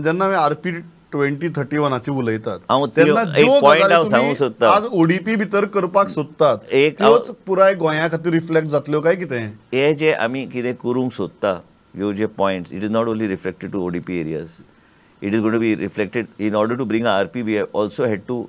जेन्ना आमी R P twenty thirty वनाची उलयतात हांव त्यो- तेन्ना एक ज्यो गजाली सांगूंक सोदतां. आज ओडीपी भितर करपाक सोदतात त्योच पुराय गोंया खातीर रिफ्लेक्ट जातल्यो काय कितें? हे जे आमी कितें करूंक सोदता ह्यो जे points it is not only reflected to ODP areas it is going to be reflected in order to have also had to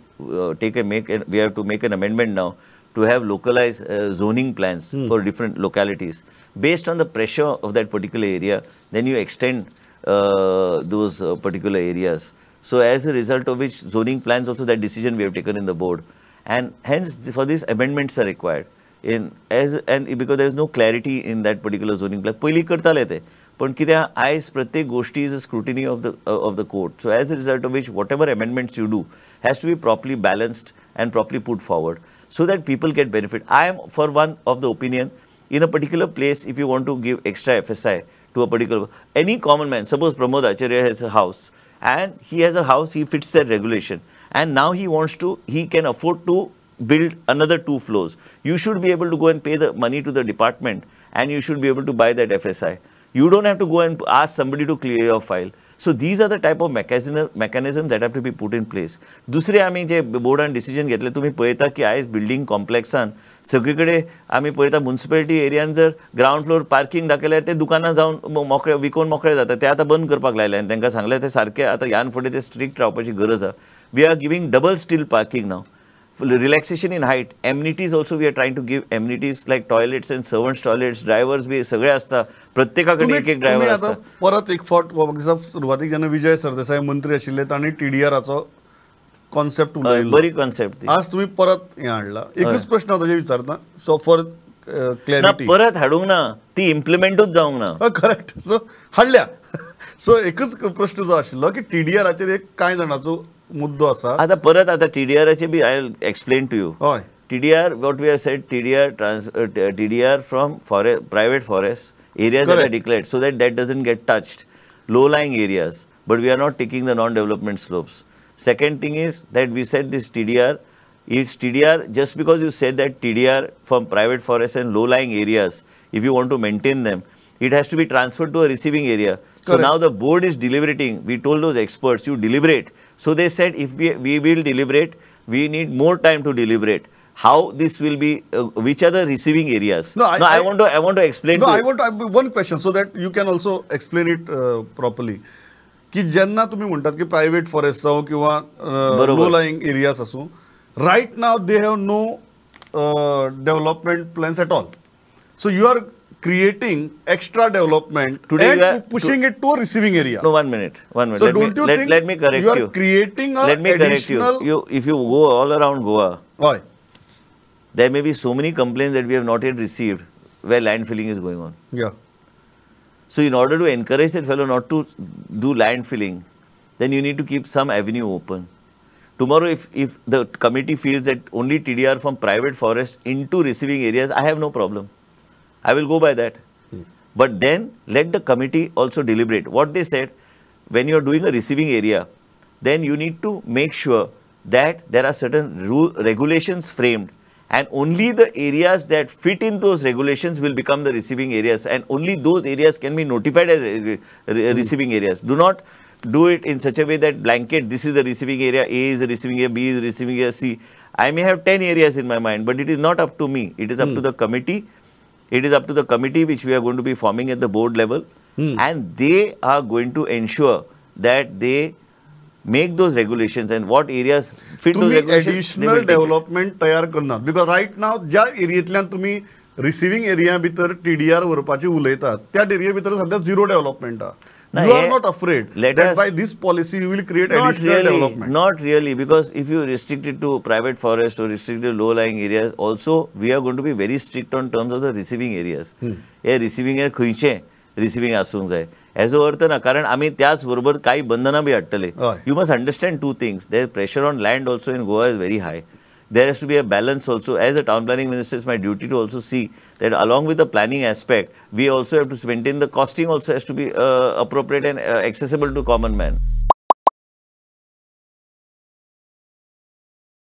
take make we have to make an amendment now to have localized uh, zoning plans for different localities. Based on the pressure of that particular area then you extend uh, those uh, particular areas so as a result of which zoning plans also that decision we have taken in the board and hence for these amendments are required in as and because there is no clarity in that particular zoning plan पयलीं करताले ते पण कित्याक आयज प्रत्येक गोष्टी is a scrutiny of the of the court so as a result of which whatever amendments you do has to be properly balanced and properly put forward so that people get benefit. I am for one of the opinion in a particular place if you want to give extra FSI to a particular any common man. Suppose Pramod Acharya has a house and he has a house, he fits that regulation and now he wants to, he can afford to build another two floors. You should be able to go and pay the money to the department and you should be able to buy that FSI. You don't have to go and ask somebody to clear your file. So these are the type of mechanism mechanism that have to be put in place दुसरे आमी जे बोर्डान decision घेतले तुमी पळयता की आयज building कॉम्प्लेक्सान सगळी कडेन आमी पळयता म्युन्सिपालिटी एरियान जर ग्रावंड फ्लोर पार्किंग दाखयल्यार ते दुकानां जावन मोकळे विकोन मोकळे जाता ते आतां बंद करपाक लायले आनी तांकां सांगलें ते सारकें आतां ह्यान फुडें ते स्ट्रिक्ट रावपाची गरज आसा we are giving double stilt parking now relaxation in height. Amenities also we are trying to give. Amenities like toilets and servants toilets drivers बी सगळे असता प्रत्येकाकडे एक एक ड्रायव्हर असता परत एक फावट सुरवातीक जेन्ना विजय सरदेसाय मंत्री आशिल्ले तांणी टीडीआराचो कॉन्सेप्ट बरी कॉन्सेप्ट आज तुम्ही परत हे हाडला एकच प्रश्न ताजेर विचारता. सो फॉर क्लॅरिटी परत हाडूंक ना. ती इम्प्लिमेंटूच जावंक ना. करेक्ट सो हाडल्या. सो एकच प्रश्न जो आशिल्लो की टीडीआराचेर एक कांय जाणांचो मुद्दो आसा आता परत आता टीडीआरचे B I explain to you हय TDR, what we have said, TDR, trans, uh, t- TDR from forest, private forests, areas that are Correct. declared, so that that doesn't get touched. Low-lying areas, but we are not taking the non-development slopes. Second thing is that we said this TDR, it's TDR, just because you said that TDR from private forests and low-lying areas, if you want to maintain them, it has to be transferred to a receiving area. So Correct. now the board is deliberating. We told those experts, you deliberate. So they said, if we, we will deliberate, we need more time to deliberate. How this will be, uh, which are the receiving areas? No, I- I, I- want to, I want to explain No, to I want to, I- one question so that you can also explain it uh, properly. की जेन्ना तुम्ही म्हणटात की private forest जावं किंवा बरोबर. लो lying areas आसूं riot now they have no development plans at all so you are creating extra development Today and are, pushing to, it to a receiving area. No, one minute. One minute. So let don't me, you let, think let me correct you are you. creating a Let me correct you. you. If you go all around Goa, Why? there may be so many complaints that we have not yet received where land filling is going on. Yeah. So in order to encourage that fellow not to do land filling, then you need to keep some avenue open. Tomorrow, if, if the committee feels that only TDR from private forest into receiving areas, I have no problem. I will go by that. Hmm. But then let the committee also deliberate. What they said, when you are doing a receiving area, then you need to make sure that there are certain rule, regulations framed and only the areas that fit in those regulations will become the receiving areas and only those areas can be notified as uh, re- re- hmm. receiving areas. Do not do it in such a way that blanket this is the receiving area, A is the receiving area, B is the receiving area, C. I may have 10 areas in my mind, but it is not up to me. It is up hmm. to the committee. It is up to the committee which we are going to be forming at the board level. And they are going to ensure that they make those regulations and what areas fit those तुम्ही regulations. they will additional take it. Development तयार करनात because riot नाव ज्या एरियेंतल्यान तुम्ही receiving area भितर TDR व्हरपाची उलयतात. त्या area भितर सध्या zero development you are not afraid by this policy you will create additional development not really because if you restricted to private forest और restricted low lying areas also we are going to be very strict on terms of the receiving areas hey receiving area खंयचे receiving असूंक जाय. हेजो अर्थ ना कारण आम्ही त्याच बरोबर काही बंधना बी हाडटले you must understand two things there pressure on land also in Goa is very high there has to be a balance also. As a town planning minister it's my duty to also see that along with the planning aspect we also have to maintain the costing also has to be uh, appropriate and uh, accessible to common man